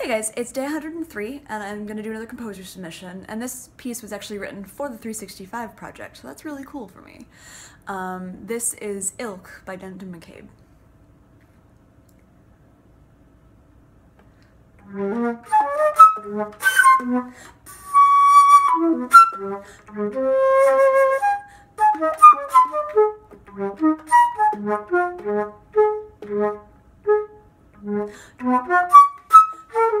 Hey guys, it's day 103 and I'm going to do another composer submission and this piece was actually written for the 365 project, so that's really cool for me. Um, this is Ilch by Denton McCabe.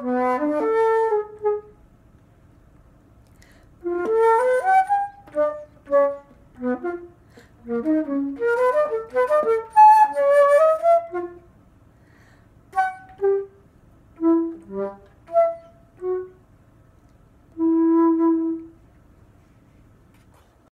Thank you.